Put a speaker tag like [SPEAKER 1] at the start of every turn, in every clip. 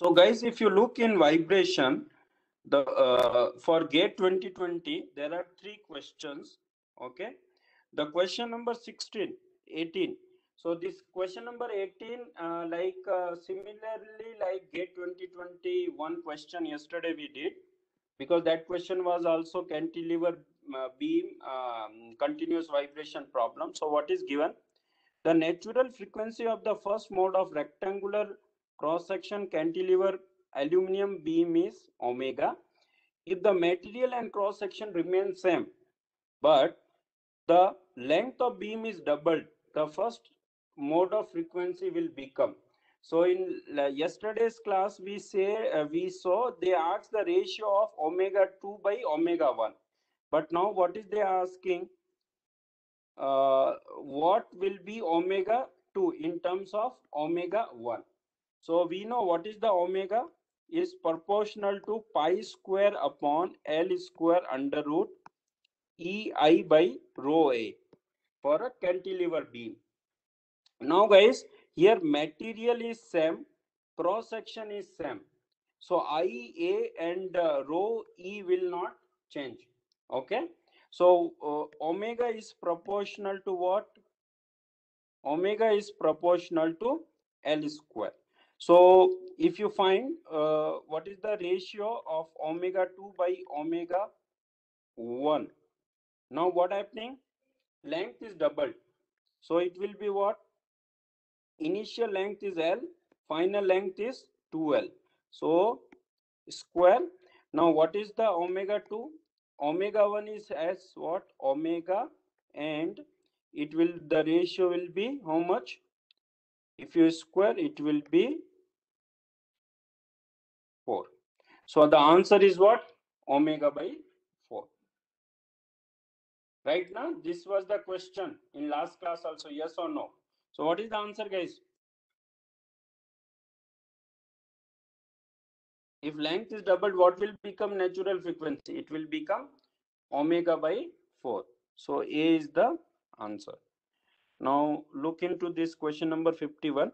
[SPEAKER 1] So guys, if you look in vibration, the uh, for GATE 2020, there are three questions. Okay. The question number 16, 18. So this question number 18, uh, like uh, similarly like GATE 2020, one question yesterday we did, because that question was also cantilever uh, beam um, continuous vibration problem. So what is given? The natural frequency of the first mode of rectangular cross-section cantilever aluminum beam is omega. If the material and cross-section remain same, but the length of beam is doubled, the first mode of frequency will become. So in uh, yesterday's class, we say uh, we saw they asked the ratio of omega 2 by omega 1. But now what is they asking? Uh, what will be omega 2 in terms of omega 1? So we know what is the omega is proportional to pi square upon L square under root EI by rho A for a cantilever beam. Now guys, here material is same, cross section is same. So IA and uh, rho E will not change. Okay. So uh, omega is proportional to what? Omega is proportional to L square. So if you find uh, what is the ratio of omega 2 by omega 1. Now what happening? Length is doubled. So it will be what? Initial length is L, final length is 2L. So square. Now what is the omega 2? Omega 1 is as what? Omega and it will the ratio will be how much? If you square it will be 4. So the answer is what? Omega by 4. Right now, this was the question in last class also, yes or no. So what is the answer guys? If length is doubled, what will become natural frequency? It will become omega by 4. So A is the answer. Now look into this question number 51.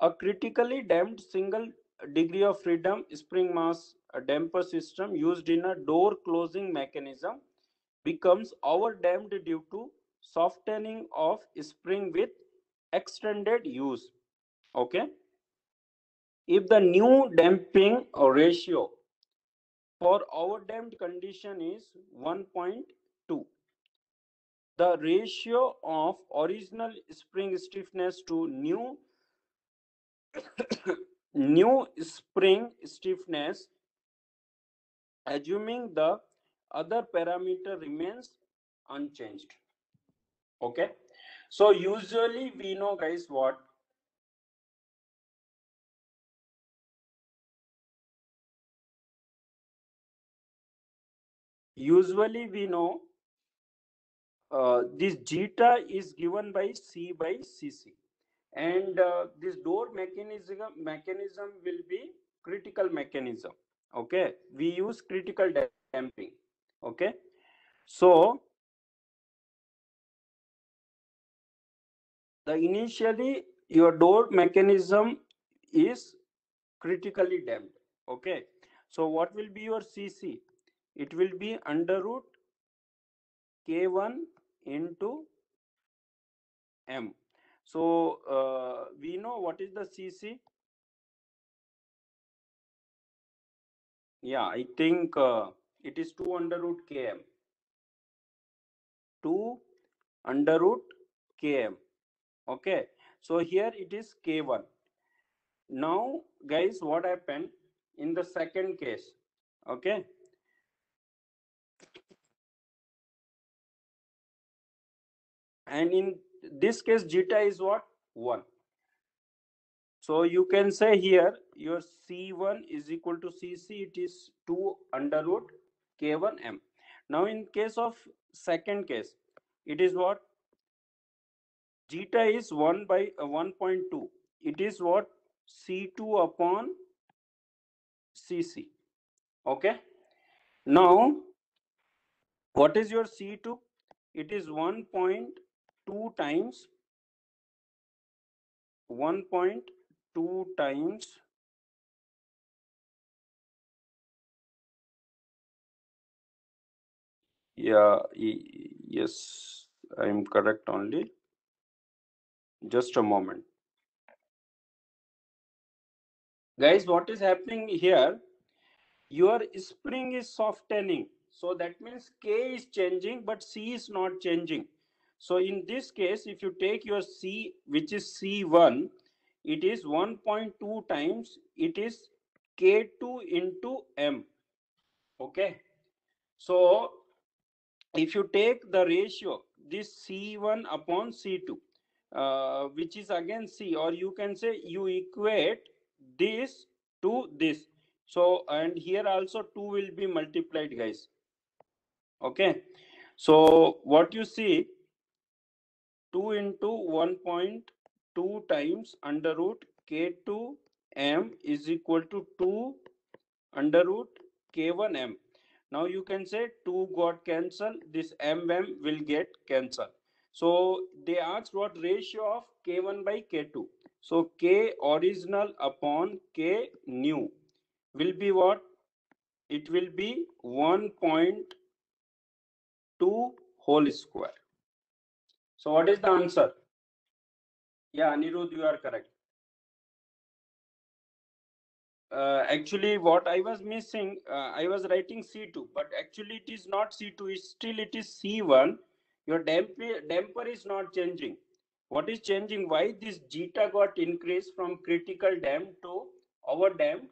[SPEAKER 1] A critically damped single degree of freedom spring mass damper system used in a door closing mechanism becomes overdamped due to softening of spring with extended use. Okay. If the new damping ratio for overdamped condition is 1.2, the ratio of original spring stiffness to new new spring stiffness assuming the other parameter remains unchanged. Okay? So usually we know guys what usually we know uh, this zeta is given by c by cc and uh, this door mechanism mechanism will be critical mechanism. Okay? We use critical damping. Okay? So the initially your door mechanism is critically damped. Okay? So what will be your cc it will be under root k1 into m so uh, we know what is the cc yeah i think uh, it is 2 under root km 2 under root km okay so here it is k1 now guys what happened in the second case? Okay. And in this case zeta is what? 1 so you can say here your c1 is equal to cc it is 2 under root k1 m. Now in case of second case it is what? Zeta is 1 by uh, 1.2 it is what? C2 upon cc okay? Now what is your c2 it is 1.2 2 times 1.2 times yeah yes i am correct only. Just a moment. Guys what is happening here? Your spring is softening. So that means k is changing but c is not changing. So in this case, if you take your C, which is C1, it is 1.2 times, it is K2 into M. Okay. So if you take the ratio, this C1 upon C2, uh, which is again C, or you can say you equate this to this. So, and here also 2 will be multiplied, guys. Okay. So, what you see, 2 into 1.2 times under root K2 M is equal to 2 under root K1 M. Now you can say 2 got cancelled, this m m will get cancelled. So they asked what ratio of K1 by K2. So K original upon K new will be what? It will be 1.2 whole square. So what is the answer? Yeah, Anirudh, you are correct. Uh, actually, what I was missing, uh, I was writing C2, but actually it is not C2, it's still it is C1. Your damper, damper is not changing. What is changing? Why this zeta got increased from critical dam to over damp?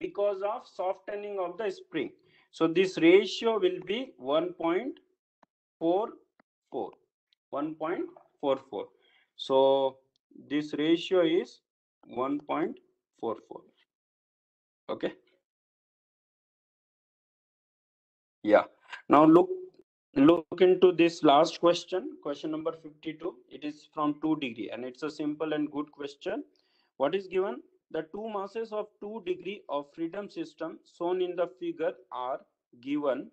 [SPEAKER 1] Because of softening of the spring. So this ratio will be 1.44. 1.44. So this ratio is 1.44 okay? Yeah. Now look look into this last question question number 52 it is from 2 degree and it's a simple and good question. What is given? The two masses of 2 degree of freedom system shown in the figure are given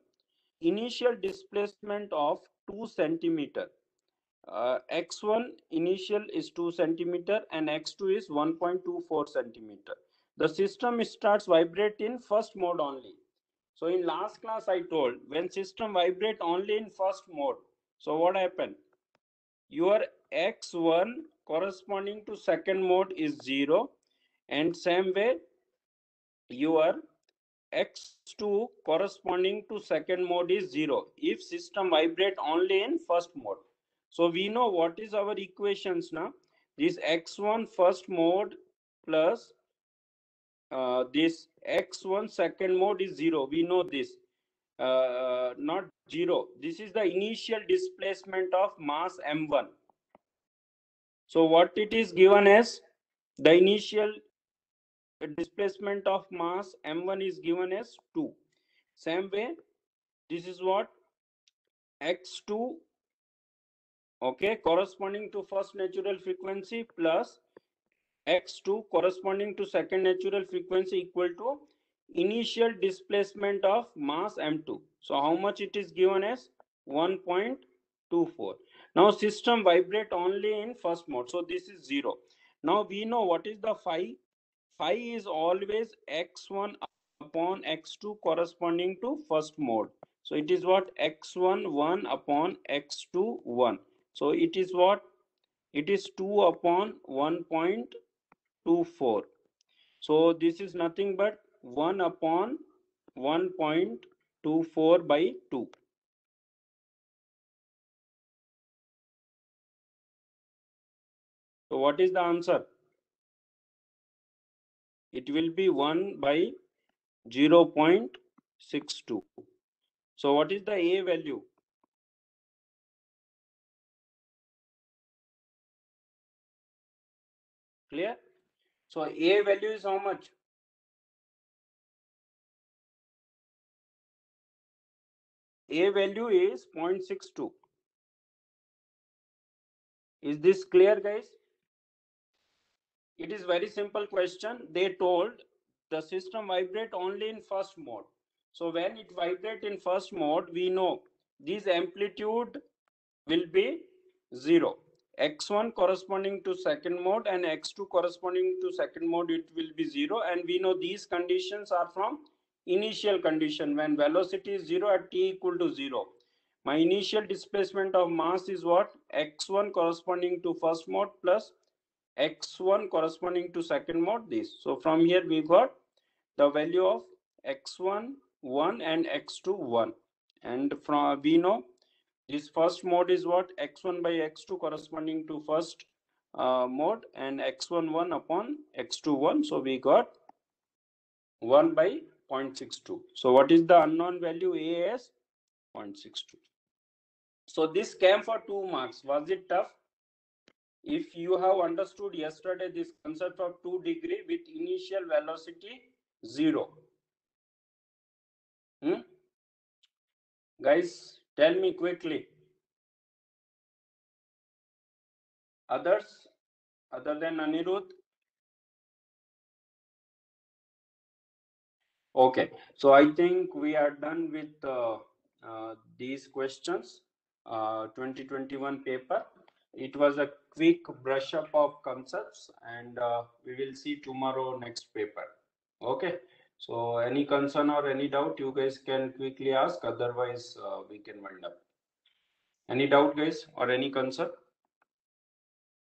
[SPEAKER 1] initial displacement of 2 centimeter uh, x1 initial is 2 centimeter and x2 is 1.24 centimeter. The system starts vibrate in first mode only. So in last class i told when system vibrate only in first mode. So what happened? Your x1 corresponding to second mode is 0 and same way your x2 corresponding to second mode is 0 if system vibrate only in first mode so we know what is our equations now this x1 first mode plus uh, this x1 second mode is 0 we know this. Uh, not 0 this is the initial displacement of mass m1 so what it is given as? The initial displacement of mass m1 is given as 2 same way this is what? X2 okay corresponding to first natural frequency plus x2 corresponding to second natural frequency equal to initial displacement of mass m2 so how much it is given as? 1.24 now system vibrate only in first mode. So this is 0 now we know what is the phi? Phi is always x1 upon x2 corresponding to first mode. So it is what? X1 1 upon x2 1 so it is what? It is 2 upon 1.24 so this is nothing but 1 upon 1.24 by 2 so what is the answer? It will be 1 by 0.62 so what is the a value clear? So a value is how much? A value is 0.62 is this clear guys? It is very simple question. They told the system vibrate only in first mode. So when it vibrate in first mode we know this amplitude will be 0 x1 corresponding to second mode and x2 corresponding to second mode it will be 0 and we know these conditions are from initial condition. When velocity is 0 at t equal to 0 my initial displacement of mass is what? X1 corresponding to first mode plus x1 corresponding to second mode this. So from here we got the value of x1 1 and x2 1 and from we know this first mode is what? X1 by x2 corresponding to first uh, mode and x1 1 upon x2 1 so we got 1 by 0.62 so what is the unknown value? As 0.62 so this came for two marks. Was it tough? If you have understood yesterday this concept of 2 degree with initial velocity 0 hmm? guys tell me quickly. Others? Other than anirudh? Okay. So i think we are done with uh, uh, these questions. Uh, 2021 paper. It was a quick brush up of concepts and uh, we will see tomorrow next paper. Okay so any concern or any doubt you guys can quickly ask. Otherwise uh, we can wind up. Any doubt guys or any concern